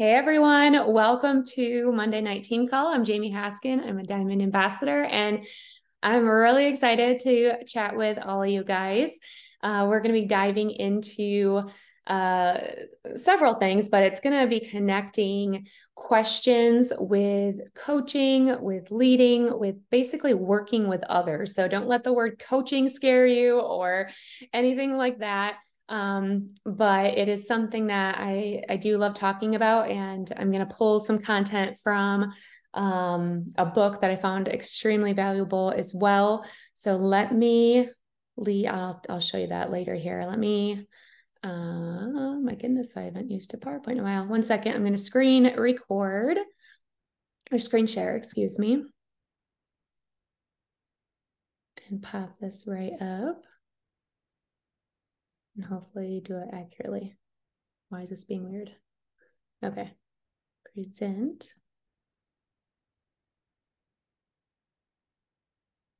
Hey everyone, welcome to Monday Night Team Call. I'm Jaime Haskin. I'm a Diamond Ambassador, and I'm really excited to chat with all of you guys. Uh, we're going to be diving into uh, several things, but it's going to be connecting questions with coaching, with leading, with basically working with others. So don't let the word coaching scare you or anything like that. Um, but it is something that I, I do love talking about, and I'm going to pull some content from um, a book that I found extremely valuable as well. So let me, Lee, I'll, I'll show you that later here. Let me, uh, my goodness, I haven't used a PowerPoint in a while. One second, I'm going to screen record or screen share, excuse me, and pop this right up and hopefully do it accurately. Why is this being weird? Okay. Present.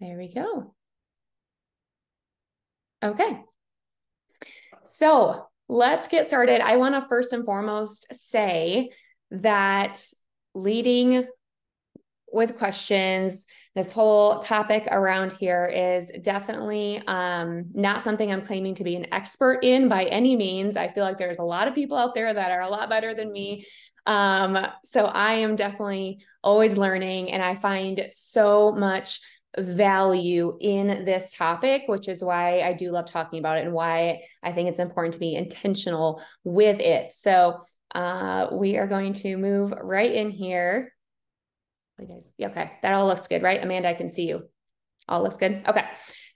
There we go. Okay. So let's get started. I want to first and foremost say that leading with questions this whole topic around here is definitely um, not something I'm claiming to be an expert in by any means. I feel like there's a lot of people out there that are a lot better than me. Um, so I am definitely always learning, and I find so much value in this topic, which is why I do love talking about it and why I think it's important to be intentional with it. So uh, we are going to move right in here you guys, okay, that all looks good, right? Amanda, I can see you. All looks good. Okay.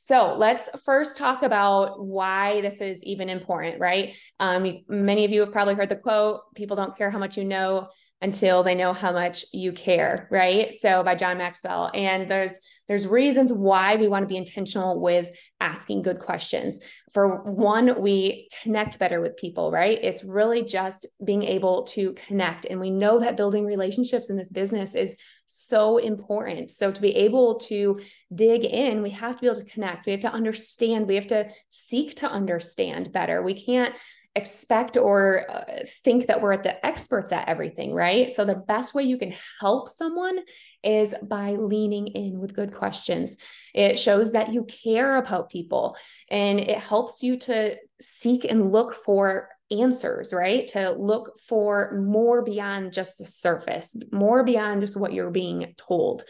So let's first talk about why this is even important, right? Um, many of you have probably heard the quote people don't care how much you know until they know how much you care right? So by john maxwell. And there's there's reasons why we want to be intentional with asking good questions. For one we connect better with people right? It's really just being able to connect. And we know that building relationships in this business is so important. So to be able to dig in we have to be able to connect. We have to understand. We have to seek to understand better. We can't expect or uh, think that we're at the experts at everything, right? So the best way you can help someone is by leaning in with good questions. It shows that you care about people and it helps you to seek and look for answers, right? To look for more beyond just the surface, more beyond just what you're being told.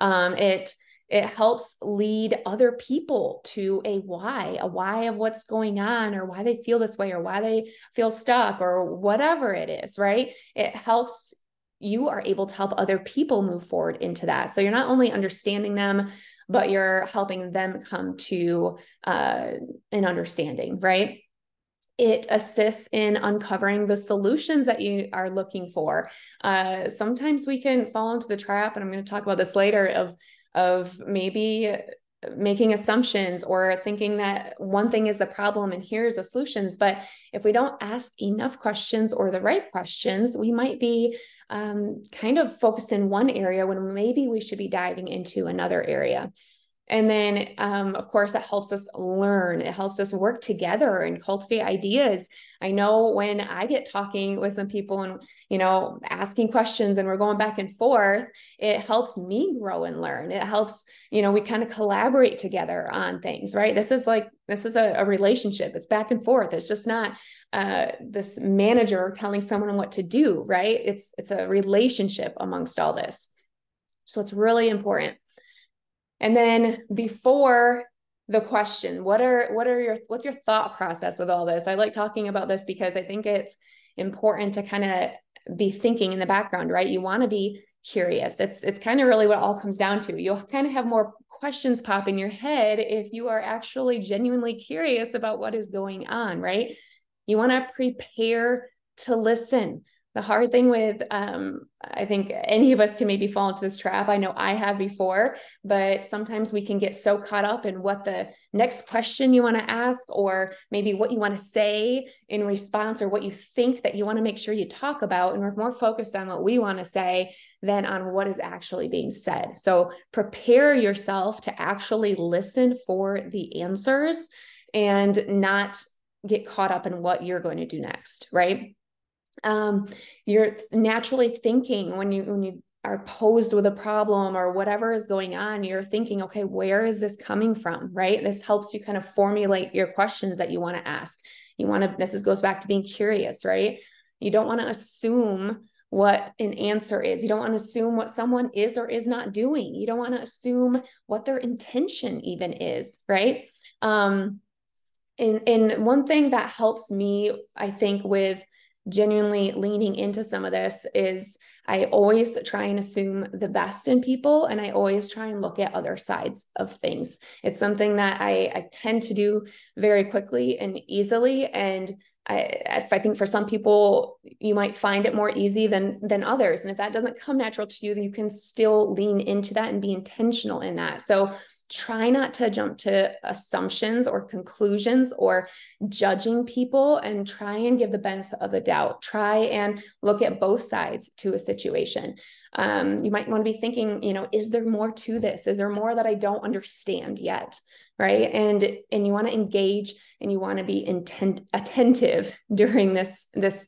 Um, it it helps lead other people to a why, a why of what's going on or why they feel this way or why they feel stuck or whatever it is, right? It helps you are able to help other people move forward into that. So you're not only understanding them, but you're helping them come to uh, an understanding, right? It assists in uncovering the solutions that you are looking for. Uh, sometimes we can fall into the trap, and I'm going to talk about this later, of of maybe making assumptions or thinking that one thing is the problem and here's the solutions. But if we don't ask enough questions or the right questions, we might be um, kind of focused in one area when maybe we should be diving into another area. And then, um, of course, it helps us learn. It helps us work together and cultivate ideas. I know when I get talking with some people and, you know, asking questions and we're going back and forth, it helps me grow and learn. It helps, you know, we kind of collaborate together on things, right? This is like, this is a, a relationship. It's back and forth. It's just not uh, this manager telling someone what to do, right? It's, it's a relationship amongst all this. So it's really important. And then before the question, what are what are your what's your thought process with all this? I like talking about this because I think it's important to kind of be thinking in the background, right? You want to be curious. It's it's kind of really what all comes down to. You'll kind of have more questions pop in your head if you are actually genuinely curious about what is going on, right? You want to prepare to listen the hard thing with um, i think any of us can maybe fall into this trap. I know i have before but sometimes we can get so caught up in what the next question you want to ask or maybe what you want to say in response or what you think that you want to make sure you talk about and we're more focused on what we want to say than on what is actually being said. So prepare yourself to actually listen for the answers and not get caught up in what you're going to do next right um, you're naturally thinking when you when you are posed with a problem or whatever is going on you're thinking okay where is this coming from right? This helps you kind of formulate your questions that you want to ask. You want to this is, goes back to being curious right? You don't want to assume what an answer is. You don't want to assume what someone is or is not doing. You don't want to assume what their intention even is right? Um and and one thing that helps me i think with genuinely leaning into some of this is I always try and assume the best in people and I always try and look at other sides of things. It's something that I, I tend to do very quickly and easily. And I, I think for some people, you might find it more easy than than others. And if that doesn't come natural to you, then you can still lean into that and be intentional in that. So try not to jump to assumptions or conclusions or judging people and try and give the benefit of the doubt. Try and look at both sides to a situation. Um, you might want to be thinking, you know, is there more to this? Is there more that I don't understand yet? Right. And and you want to engage and you want to be intent attentive during this this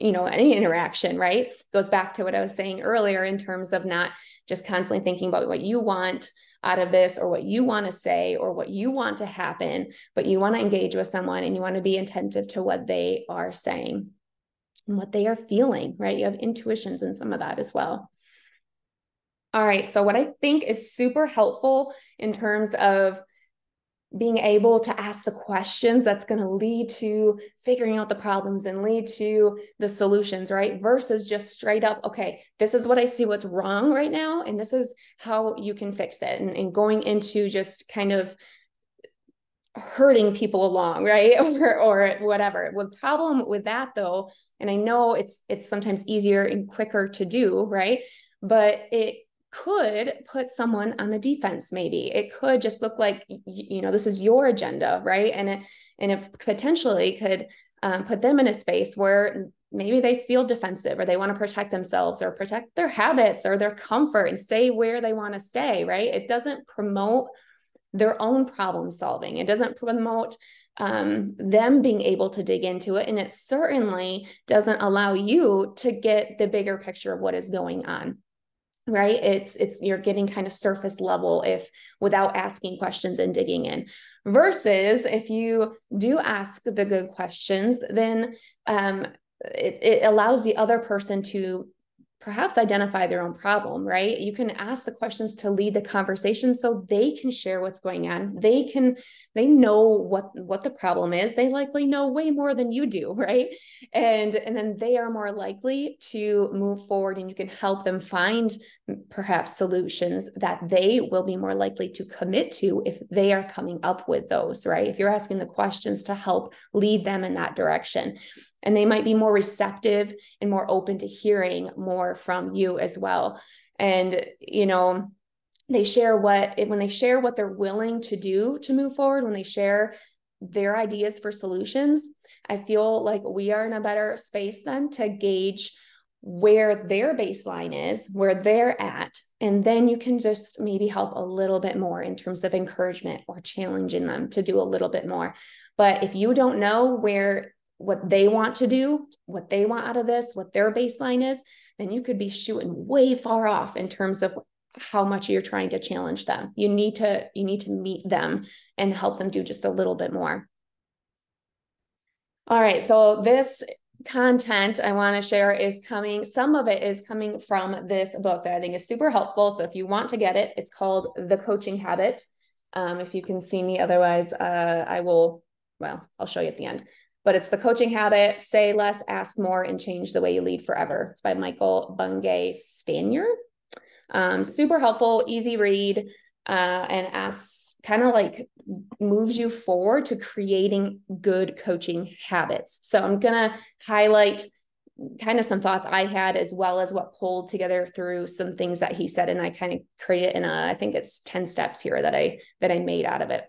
you know any interaction right goes back to what i was saying earlier in terms of not just constantly thinking about what you want out of this or what you want to say or what you want to happen, but you want to engage with someone and you want to be attentive to what they are saying and what they are feeling, right? You have intuitions in some of that as well. All right. So, what I think is super helpful in terms of being able to ask the questions that's going to lead to figuring out the problems and lead to the solutions, right? Versus just straight up, okay, this is what I see what's wrong right now, and this is how you can fix it. And, and going into just kind of hurting people along right or or whatever the problem with that though and i know it's it's sometimes easier and quicker to do right but it could put someone on the defense maybe. It could just look like you know this is your agenda right? And it and it potentially could um, put them in a space where maybe they feel defensive or they want to protect themselves or protect their habits or their comfort and stay where they want to stay right? It doesn't promote their own problem solving. It doesn't promote um, them being able to dig into it. And it certainly doesn't allow you to get the bigger picture of what is going on right? It's it's you're getting kind of surface level if without asking questions and digging in. Versus if you do ask the good questions then um it, it allows the other person to perhaps identify their own problem, right? You can ask the questions to lead the conversation so they can share what's going on. They can they know what what the problem is. They likely know way more than you do, right? And and then they are more likely to move forward and you can help them find perhaps solutions that they will be more likely to commit to if they are coming up with those, right? If you're asking the questions to help lead them in that direction and they might be more receptive and more open to hearing more from you as well and you know they share what when they share what they're willing to do to move forward when they share their ideas for solutions i feel like we are in a better space then to gauge where their baseline is, where they're at. And then you can just maybe help a little bit more in terms of encouragement or challenging them to do a little bit more. But if you don't know where what they want to do, what they want out of this, what their baseline is, then you could be shooting way far off in terms of how much you're trying to challenge them. You need to you need to meet them and help them do just a little bit more. All right, so this content I want to share is coming, some of it is coming from this book that I think is super helpful. So if you want to get it, it's called The Coaching Habit. Um, if you can see me, otherwise, uh, I will, well, I'll show you at the end but it's the coaching habit say less ask more and change the way you lead forever. It's by michael bungay stanier. Um, super helpful easy read uh, and asks kind of like moves you forward to creating good coaching habits. So i'm going to highlight kind of some thoughts i had as well as what pulled together through some things that he said and i kind of created in a i think it's 10 steps here that i that i made out of it.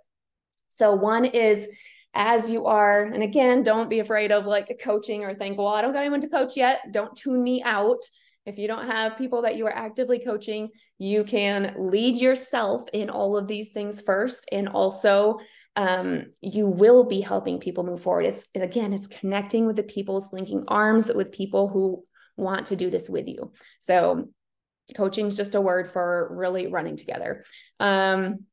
So one is as you are and again don't be afraid of like coaching or think well i don't got anyone to coach yet don't tune me out if you don't have people that you are actively coaching you can lead yourself in all of these things first and also um, you will be helping people move forward. It's again, it's connecting with the people, it's linking arms with people who want to do this with you. So coaching is just a word for really running together. Um,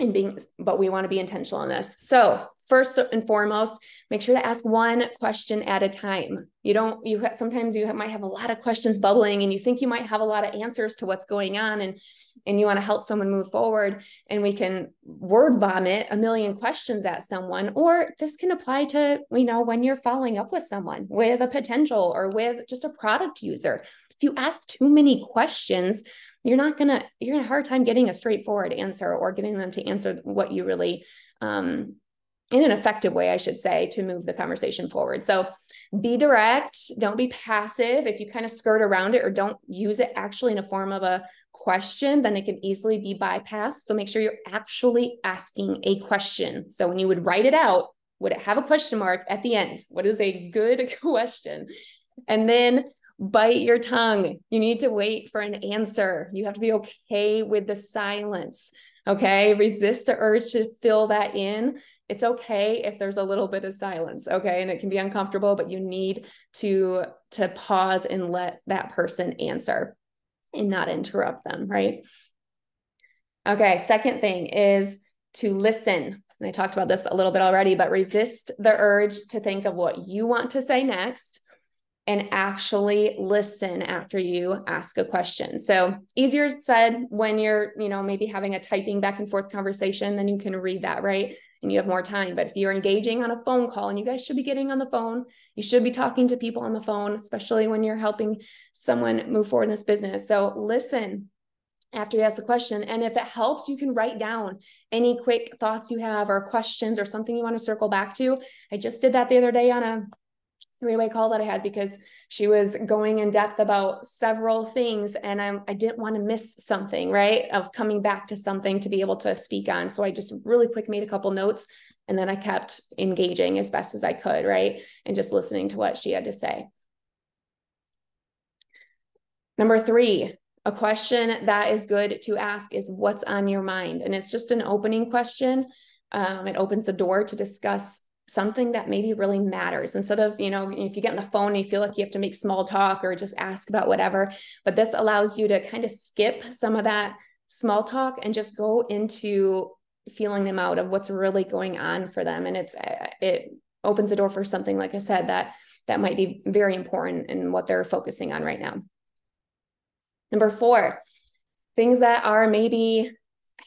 and being, but we want to be intentional in this. So first and foremost, make sure to ask one question at a time. You don't, you have, sometimes you have, might have a lot of questions bubbling and you think you might have a lot of answers to what's going on and, and you want to help someone move forward and we can word vomit a million questions at someone, or this can apply to, you know, when you're following up with someone with a potential or with just a product user. If you ask too many questions, you're not gonna you're gonna hard time getting a straightforward answer or getting them to answer what you really um, in an effective way, I should say, to move the conversation forward. So be direct, don't be passive. If you kind of skirt around it or don't use it actually in a form of a question, then it can easily be bypassed. So make sure you're actually asking a question. So when you would write it out, would it have a question mark at the end? What is a good question? And then bite your tongue. You need to wait for an answer. You have to be okay with the silence. Okay. Resist the urge to fill that in it's okay if there's a little bit of silence okay and it can be uncomfortable but you need to to pause and let that person answer and not interrupt them right okay second thing is to listen and i talked about this a little bit already but resist the urge to think of what you want to say next and actually listen after you ask a question. So easier said when you're, you know, maybe having a typing back and forth conversation, then you can read that, right? and you have more time. But if you're engaging on a phone call, and you guys should be getting on the phone, you should be talking to people on the phone, especially when you're helping someone move forward in this business. So listen after you ask the question. And if it helps, you can write down any quick thoughts you have or questions or something you want to circle back to. I just did that the other day on a three way call that I had because she was going in depth about several things and I, I didn't want to miss something, right? Of coming back to something to be able to speak on. So I just really quick made a couple notes and then I kept engaging as best as I could, right? And just listening to what she had to say. Number three, a question that is good to ask is what's on your mind? And it's just an opening question. Um, it opens the door to discuss something that maybe really matters. Instead of you know if you get on the phone and you feel like you have to make small talk or just ask about whatever but this allows you to kind of skip some of that small talk and just go into feeling them out of what's really going on for them. And it's uh, it opens the door for something like i said that that might be very important in what they're focusing on right now. Number four things that are maybe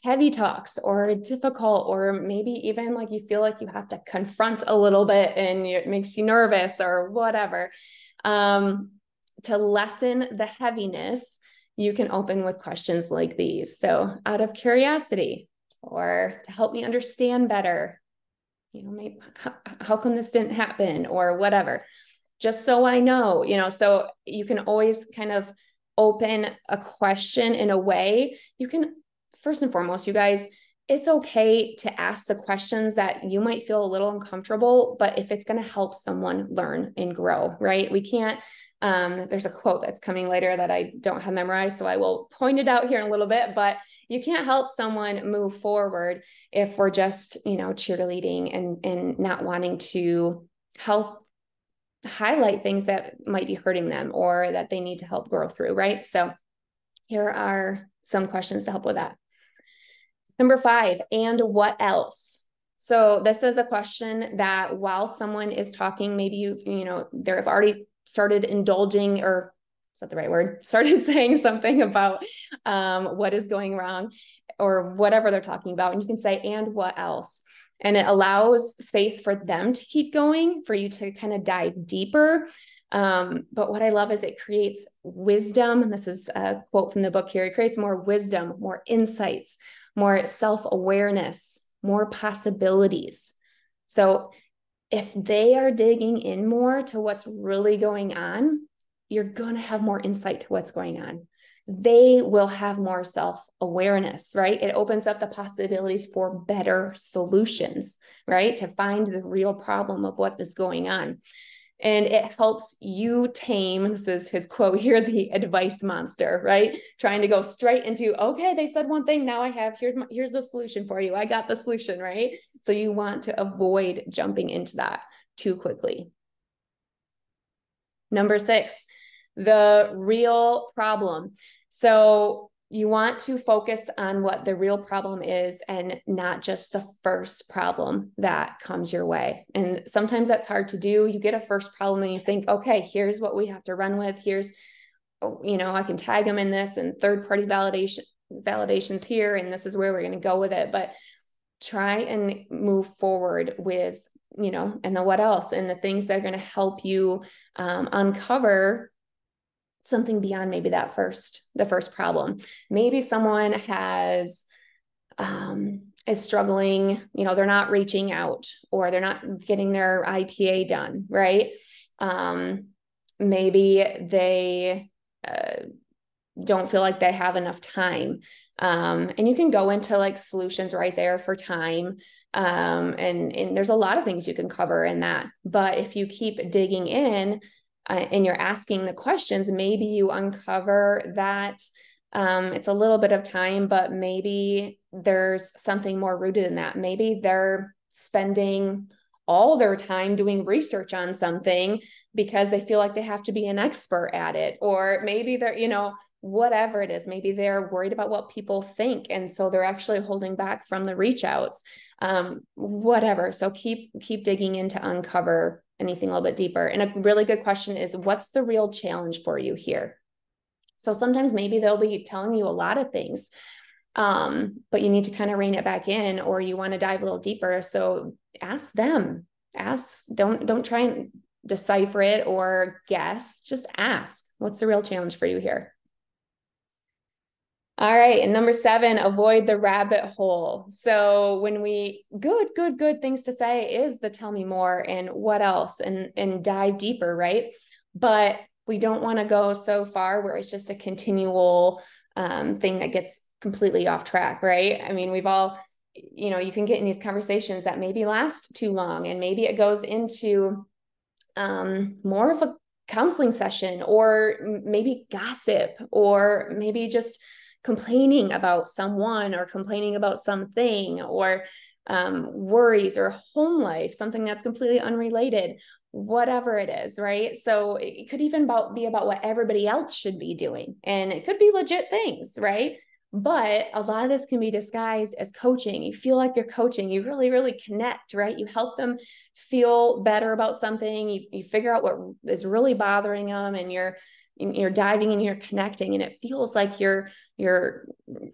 heavy talks or difficult or maybe even like you feel like you have to confront a little bit and it makes you nervous or whatever um, to lessen the heaviness you can open with questions like these. So out of curiosity or to help me understand better you know maybe how, how come this didn't happen or whatever just so i know you know so you can always kind of open a question in a way. You can first and foremost, you guys, it's okay to ask the questions that you might feel a little uncomfortable, but if it's going to help someone learn and grow, right? We can't. Um, there's a quote that's coming later that I don't have memorized, so I will point it out here in a little bit. But you can't help someone move forward if we're just, you know, cheerleading and and not wanting to help highlight things that might be hurting them or that they need to help grow through, right? So here are some questions to help with that. Number five, and what else? So this is a question that while someone is talking, maybe you, you know, they've already started indulging or is that the right word? Started saying something about um, what is going wrong or whatever they're talking about. And you can say, and what else? And it allows space for them to keep going, for you to kind of dive deeper. Um, but what I love is it creates wisdom. And this is a quote from the book here it creates more wisdom, more insights, more self awareness, more possibilities. So if they are digging in more to what's really going on, you're going to have more insight to what's going on. They will have more self awareness, right? It opens up the possibilities for better solutions, right? To find the real problem of what is going on. And it helps you tame this is his quote here the advice monster right? Trying to go straight into okay they said one thing now i have here's my, here's the solution for you i got the solution right? So you want to avoid jumping into that too quickly. Number 6 the real problem. So you want to focus on what the real problem is and not just the first problem that comes your way. And sometimes that's hard to do. You get a first problem and you think, okay, here's what we have to run with. Here's, oh, you know, I can tag them in this and third party validation validations here, and this is where we're going to go with it. But try and move forward with, you know, and the what else and the things that are going to help you um, uncover something beyond maybe that first the first problem. Maybe someone has um, is struggling you know they're not reaching out or they're not getting their ipa done right? Um, maybe they uh, don't feel like they have enough time. Um, and you can go into like solutions right there for time. Um, and and there's a lot of things you can cover in that. But if you keep digging in uh, and you're asking the questions, maybe you uncover that um, it's a little bit of time, but maybe there's something more rooted in that. Maybe they're spending all their time doing research on something because they feel like they have to be an expert at it. Or maybe they're, you know, whatever it is, maybe they're worried about what people think. And so they're actually holding back from the reach outs, um, whatever. So keep, keep digging in to uncover anything a little bit deeper. And a really good question is what's the real challenge for you here? So sometimes maybe they'll be telling you a lot of things, um, but you need to kind of rein it back in, or you want to dive a little deeper. So ask them. Ask. Don't don't try and decipher it or guess. Just ask. What's the real challenge for you here? All right. And number seven, avoid the rabbit hole. So when we good, good, good things to say is the tell me more and what else and and dive deeper, right? But we don't want to go so far where it's just a continual um, thing that gets completely off track, right? I mean, we've all, you know, you can get in these conversations that maybe last too long, and maybe it goes into um, more of a counseling session, or maybe gossip, or maybe just complaining about someone or complaining about something or um, worries or home life, something that's completely unrelated, whatever it is, right? So it could even about, be about what everybody else should be doing. And it could be legit things, right? But a lot of this can be disguised as coaching. You feel like you're coaching. You really, really connect, right? You help them feel better about something. You, you figure out what is really bothering them and you're you're diving and you're connecting and it feels like you're you're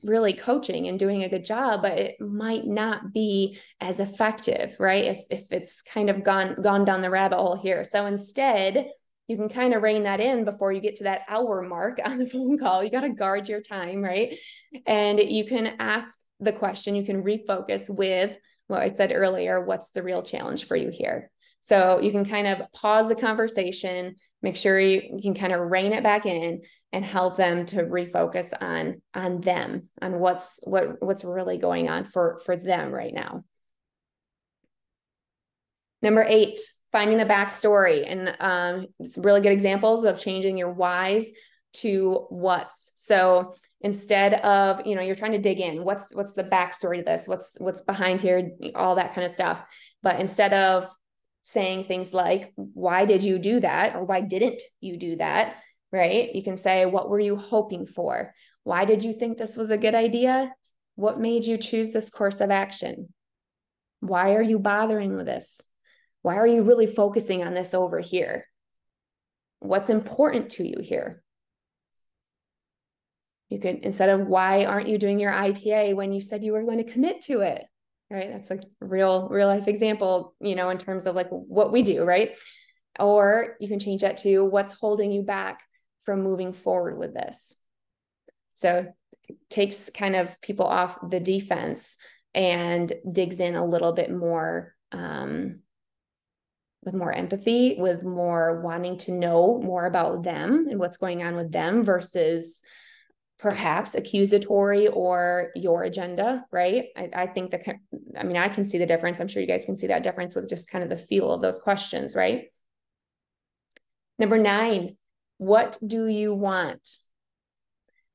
really coaching and doing a good job but it might not be as effective right? If if it's kind of gone gone down the rabbit hole here. So instead you can kind of rein that in before you get to that hour mark on the phone call. You got to guard your time right? And you can ask the question you can refocus with what i said earlier what's the real challenge for you here? So you can kind of pause the conversation make sure you, can kind of rein it back in and help them to refocus on on them on what's what what's really going on for for them right now. Number eight finding the backstory and um, it's really good examples of changing your whys to what's. So instead of you know you're trying to dig in what's what's the backstory to this? What's what's behind here? All that kind of stuff. But instead of saying things like, why did you do that? Or why didn't you do that? Right? You can say, what were you hoping for? Why did you think this was a good idea? What made you choose this course of action? Why are you bothering with this? Why are you really focusing on this over here? What's important to you here? You could, instead of why aren't you doing your IPA when you said you were going to commit to it? Right? That's a real real life example you know in terms of like what we do right? Or you can change that to what's holding you back from moving forward with this. So it takes kind of people off the defense and digs in a little bit more um, with more empathy with more wanting to know more about them and what's going on with them versus perhaps accusatory or your agenda, right? I, I think that, I mean, I can see the difference. I'm sure you guys can see that difference with just kind of the feel of those questions, right? Number nine, what do you want?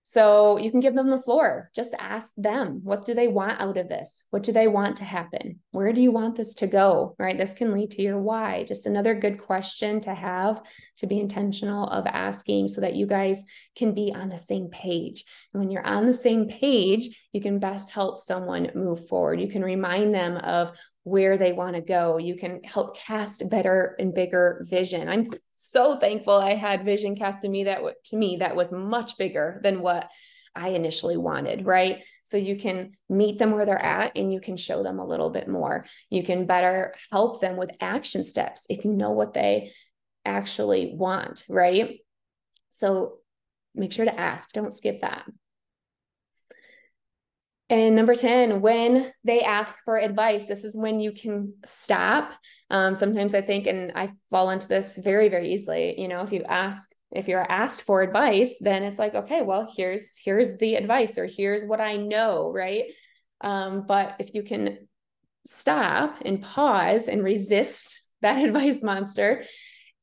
So you can give them the floor. Just ask them, what do they want out of this? What do they want to happen? Where do you want this to go? Right? This can lead to your why. Just another good question to have to be intentional of asking so that you guys can be on the same page. And when you're on the same page, you can best help someone move forward. You can remind them of where they want to go. You can help cast better and bigger vision. I'm so thankful I had vision cast to me that to me that was much bigger than what I initially wanted, right? So you can meet them where they're at and you can show them a little bit more. You can better help them with action steps if you know what they actually want, right? So make sure to ask, don't skip that. And number 10, when they ask for advice, this is when you can stop. Um, sometimes I think, and I fall into this very, very easily. You know, if you ask, if you're asked for advice, then it's like, okay, well, here's here's the advice, or here's what I know, right? Um, but if you can stop and pause and resist that advice monster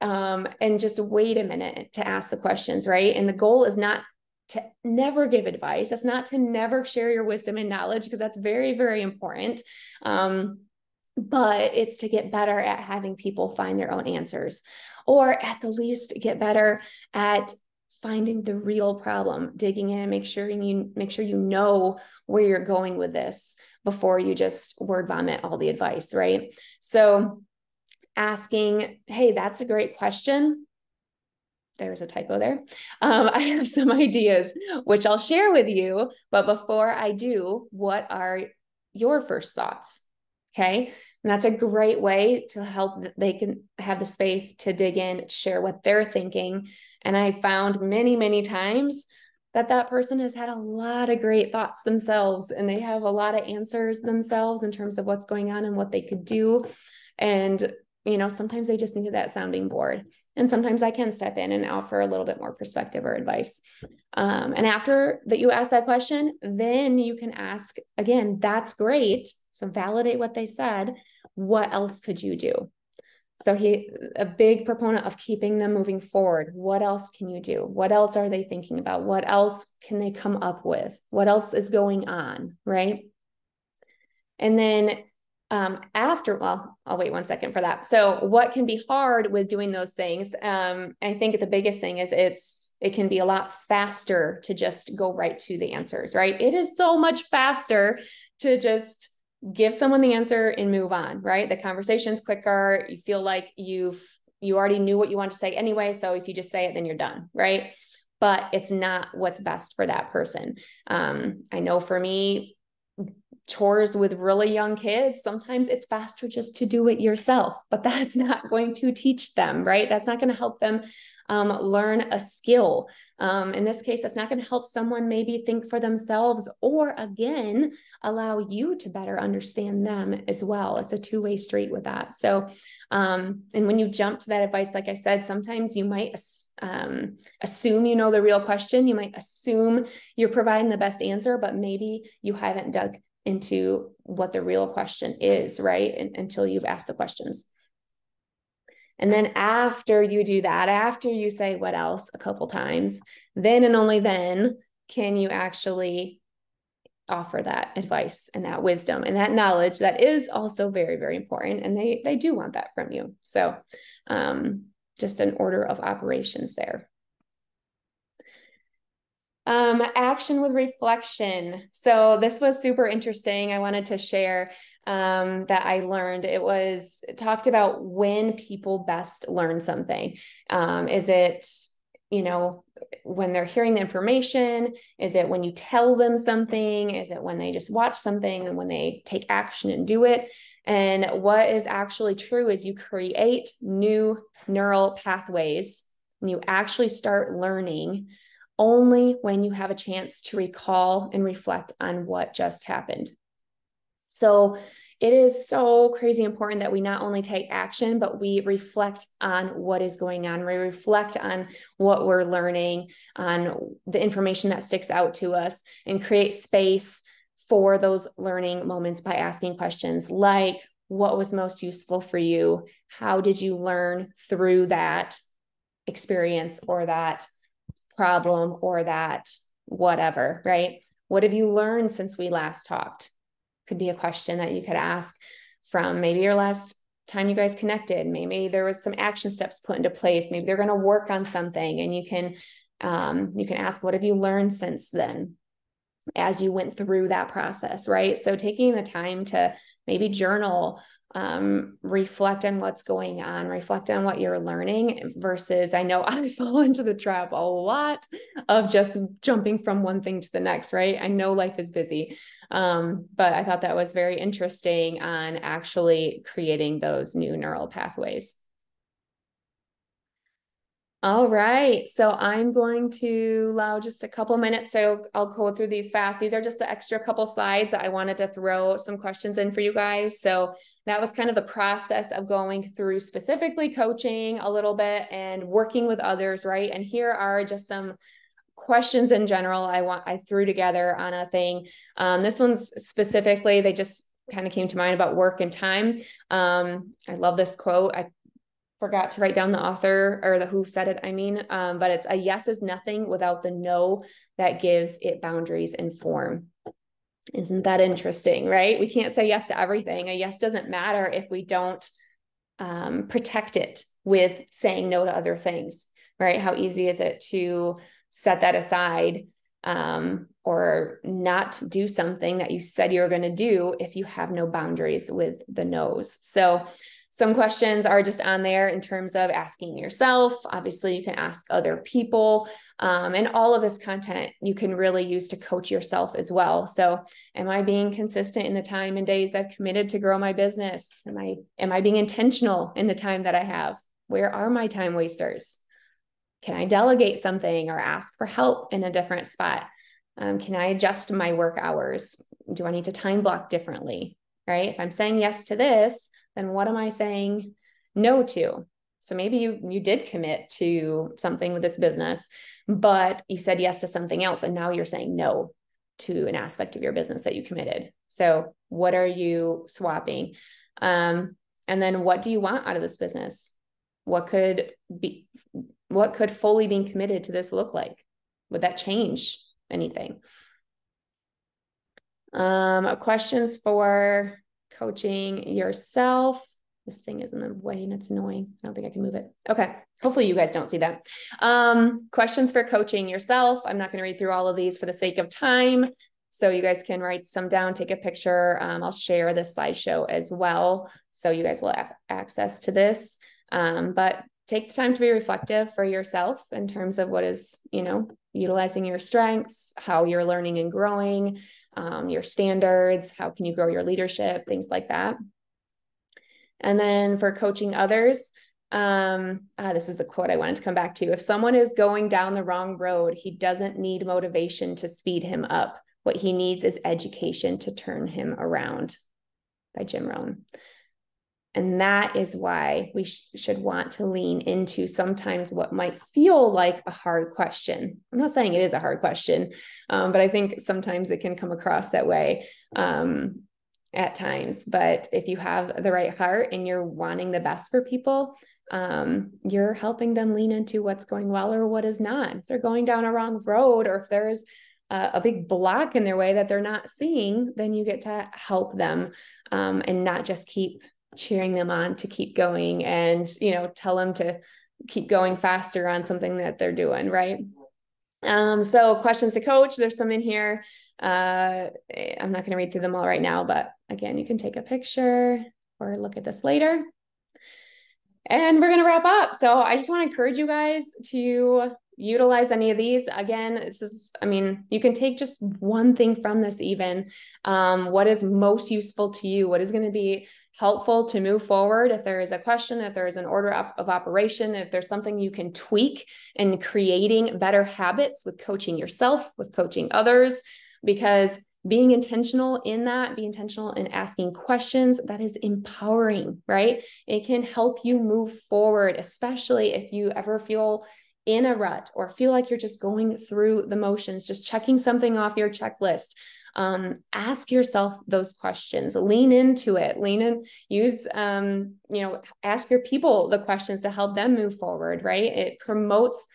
um, and just wait a minute to ask the questions, right? And the goal is not to never give advice. That's not to never share your wisdom and knowledge because that's very, very important. Um, but it's to get better at having people find their own answers, or at the least get better at finding the real problem, digging in and make sure you make sure you know where you're going with this before you just word vomit all the advice, right? So asking, hey, that's a great question there's a typo there. Um, I have some ideas which I'll share with you. But before I do, what are your first thoughts? Okay. And that's a great way to help they can have the space to dig in, share what they're thinking. And I found many, many times that that person has had a lot of great thoughts themselves and they have a lot of answers themselves in terms of what's going on and what they could do. And you know, sometimes they just needed that sounding board. And sometimes I can step in and offer a little bit more perspective or advice. Um, and after that, you ask that question, then you can ask again, that's great. So validate what they said. What else could you do? So he a big proponent of keeping them moving forward. What else can you do? What else are they thinking about? What else can they come up with? What else is going on? Right. And then um, after well i'll wait one second for that. So what can be hard with doing those things? Um, i think the biggest thing is it's it can be a lot faster to just go right to the answers right? It is so much faster to just give someone the answer and move on right? The conversation's quicker. You feel like you've you already knew what you want to say anyway. So if you just say it then you're done right? But it's not what's best for that person. Um, i know for me chores with really young kids, sometimes it's faster just to do it yourself, but that's not going to teach them, right? That's not going to help them um, learn a skill. Um, in this case, that's not going to help someone maybe think for themselves or again, allow you to better understand them as well. It's a two way street with that. So, um, and when you jump to that advice, like I said, sometimes you might um, assume you know the real question. You might assume you're providing the best answer, but maybe you haven't dug into what the real question is, right? And, until you've asked the questions. And then after you do that, after you say what else a couple times, then and only then can you actually offer that advice and that wisdom and that knowledge that is also very very important and they they do want that from you so um just an order of operations there um, action with reflection. So this was super interesting. I wanted to share um, that I learned. It was it talked about when people best learn something. Um, is it you know when they're hearing the information is it when you tell them something is it when they just watch something and when they take action and do it and what is actually true is you create new neural pathways and you actually start learning only when you have a chance to recall and reflect on what just happened. So it is so crazy important that we not only take action, but we reflect on what is going on. We reflect on what we're learning, on the information that sticks out to us, and create space for those learning moments by asking questions like, What was most useful for you? How did you learn through that? experience or that problem or that whatever, right? What have you learned since we last talked? Could be a question that you could ask from maybe your last time you guys connected. Maybe there was some action steps put into place. Maybe they're going to work on something and you can um, you can ask, what have you learned since then? As you went through that process, right? So taking the time to maybe journal, um, reflect on what's going on, reflect on what you're learning versus I know I fall into the trap a lot of just jumping from one thing to the next, right? I know life is busy. Um, but I thought that was very interesting on actually creating those new neural pathways. All right. So I'm going to allow just a couple minutes. So I'll go through these fast. These are just the extra couple slides. That I wanted to throw some questions in for you guys. So that was kind of the process of going through specifically coaching a little bit and working with others, right? And here are just some questions in general I want I threw together on a thing. Um, this one's specifically, they just kind of came to mind about work and time. Um, I love this quote. I forgot to write down the author or the who said it i mean um, but it's a yes is nothing without the no that gives it boundaries and form. Isn't that interesting right? We can't say yes to everything. A yes doesn't matter if we don't um, protect it with saying no to other things right? How easy is it to set that aside um, or not do something that you said you were going to do if you have no boundaries with the no's? So some questions are just on there in terms of asking yourself. Obviously, you can ask other people. Um, and all of this content you can really use to coach yourself as well. So, am I being consistent in the time and days I've committed to grow my business? Am I am I being intentional in the time that I have? Where are my time wasters? Can I delegate something or ask for help in a different spot? Um, can I adjust my work hours? Do I need to time block differently? Right? If I'm saying yes to this, then what am I saying no to? So maybe you you did commit to something with this business, but you said yes to something else and now you're saying no to an aspect of your business that you committed. So what are you swapping? Um, and then what do you want out of this business? What could be what could fully being committed to this look like? Would that change anything? Um, questions for coaching yourself. This thing is in the way and it's annoying. I don't think I can move it. Okay. Hopefully you guys don't see that. Um, questions for coaching yourself. I'm not going to read through all of these for the sake of time. So you guys can write some down, take a picture. Um, I'll share the slideshow as well. So you guys will have access to this. Um, but take the time to be reflective for yourself in terms of what is, you know, utilizing your strengths, how you're learning and growing, um, your standards, how can you grow your leadership, things like that. And then for coaching others, um, ah, this is the quote I wanted to come back to. If someone is going down the wrong road, he doesn't need motivation to speed him up. What he needs is education to turn him around by Jim Rohn. And that is why we sh- should want to lean into sometimes what might feel like a hard question. I'm not saying it is a hard question, um, but I think sometimes it can come across that way um, at times. But if you have the right heart and you're wanting the best for people, um, you're helping them lean into what's going well or what is not. If they're going down a wrong road or if there's a, a big block in their way that they're not seeing, then you get to help them um, and not just keep cheering them on to keep going and you know tell them to keep going faster on something that they're doing right? Um, so questions to coach there's some in here. Uh, i'm not going to read through them all right now but again you can take a picture or look at this later. And we're going to wrap up. So i just want to encourage you guys to utilize any of these. Again this is i mean you can take just one thing from this even. Um, what is most useful to you? What is going to be helpful to move forward if there is a question if there is an order of operation if there's something you can tweak in creating better habits with coaching yourself with coaching others because being intentional in that be intentional in asking questions that is empowering right it can help you move forward especially if you ever feel in a rut or feel like you're just going through the motions, just checking something off your checklist. Um, ask yourself those questions lean into it lean in use um, you know ask your people the questions to help them move forward right it promotes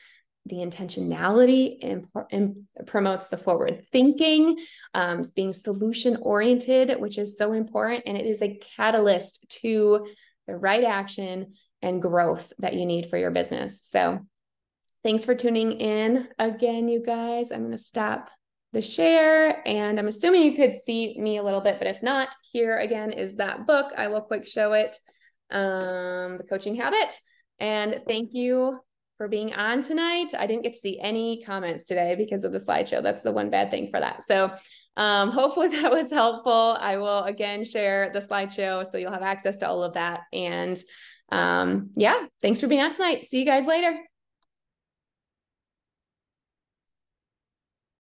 the intentionality and, and, promotes the forward thinking, um, being solution oriented, which is so important. And it is a catalyst to the right action and growth that you need for your business. So, thanks for tuning in again, you guys. I'm going to stop the share and I'm assuming you could see me a little bit, but if not, here again is that book. I will quick show it um, The Coaching Habit. And thank you for being on tonight. I didn't get to see any comments today because of the slideshow. That's the one bad thing for that. So um, hopefully that was helpful. I will again share the slideshow so you'll have access to all of that. And um, yeah, thanks for being on tonight. See you guys later.